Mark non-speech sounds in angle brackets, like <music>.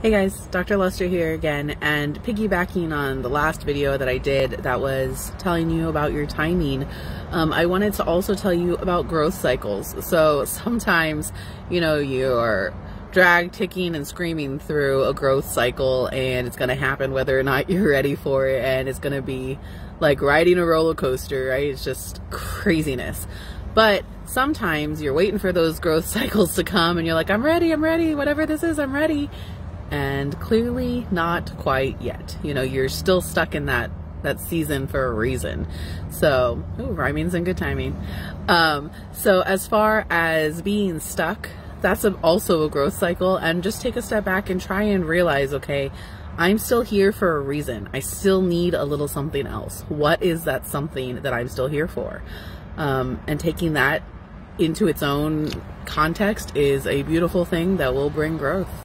Hey guys, Dr. Luster here again, and piggybacking on the last video that I did that was telling you about your timing, um, I wanted to also tell you about growth cycles. So sometimes, you know, you're drag ticking and screaming through a growth cycle and it's going to happen whether or not <laughs> you're ready for it and it's going to be like riding a roller coaster, right? It's just craziness. But sometimes you're waiting for those growth <laughs> cycles to come and you're like, I'm ready, I'm ready, whatever this is, I'm ready and clearly not quite yet. You know, you're still stuck in that that season for a reason. So, ooh, rhyming's in good timing. Um, so as far as being stuck, that's a, also a growth cycle and just take a step back and try and realize, okay, I'm still here for a reason. I still need a little something else. What is that something that I'm still here for? Um, and taking that into its own context is a beautiful thing that will bring growth.